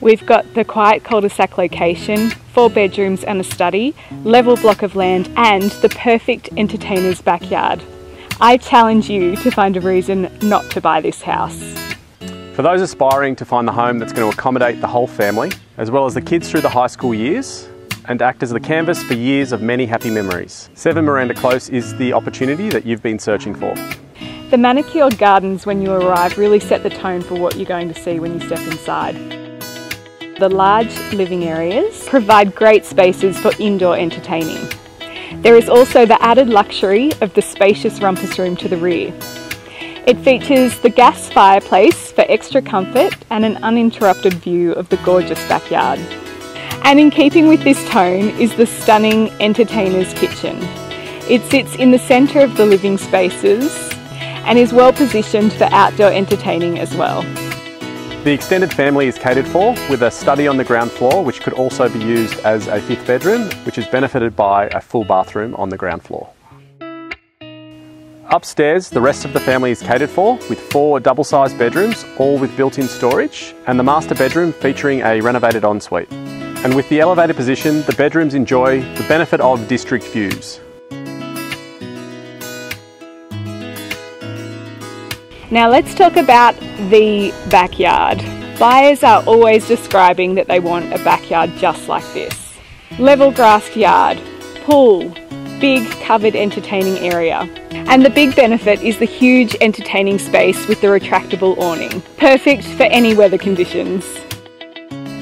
We've got the quiet cul-de-sac location, four bedrooms and a study, level block of land and the perfect entertainer's backyard. I challenge you to find a reason not to buy this house. For those aspiring to find the home that's going to accommodate the whole family, as well as the kids through the high school years, and act as the canvas for years of many happy memories. 7 Miranda Close is the opportunity that you've been searching for. The manicured gardens when you arrive really set the tone for what you're going to see when you step inside. The large living areas provide great spaces for indoor entertaining. There is also the added luxury of the spacious rumpus room to the rear. It features the gas fireplace for extra comfort and an uninterrupted view of the gorgeous backyard. And in keeping with this tone is the stunning entertainer's kitchen. It sits in the centre of the living spaces and is well positioned for outdoor entertaining as well. The extended family is catered for with a study on the ground floor which could also be used as a fifth bedroom which is benefited by a full bathroom on the ground floor. Upstairs, the rest of the family is catered for with four double-sized bedrooms, all with built-in storage, and the master bedroom featuring a renovated ensuite. And with the elevated position, the bedrooms enjoy the benefit of district views. Now let's talk about the backyard. Buyers are always describing that they want a backyard just like this. Level grassed yard, pool, big covered entertaining area. And the big benefit is the huge entertaining space with the retractable awning. Perfect for any weather conditions.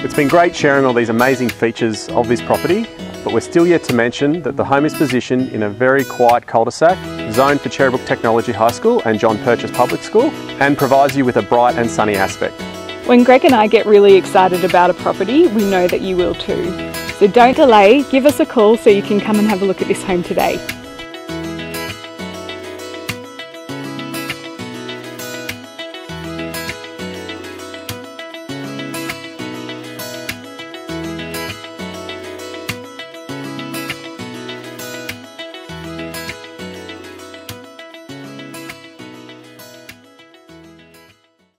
It's been great sharing all these amazing features of this property but we're still yet to mention that the home is positioned in a very quiet cul-de-sac, zoned for Cherrybrook Technology High School and John Purchase Public School, and provides you with a bright and sunny aspect. When Greg and I get really excited about a property, we know that you will too. So don't delay, give us a call so you can come and have a look at this home today.